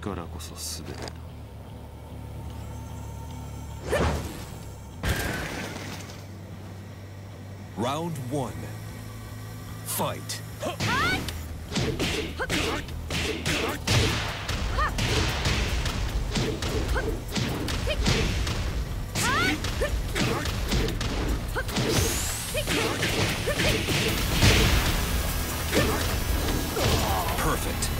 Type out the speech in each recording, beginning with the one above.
力こそ全てだ Round one. Fight. Perfect.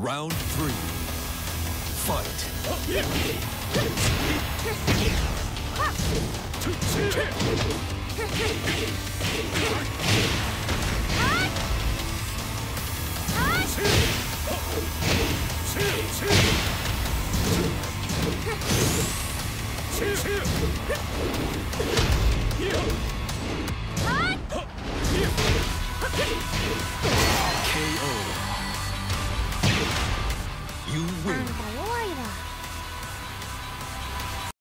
Round three. Fight. なんだよ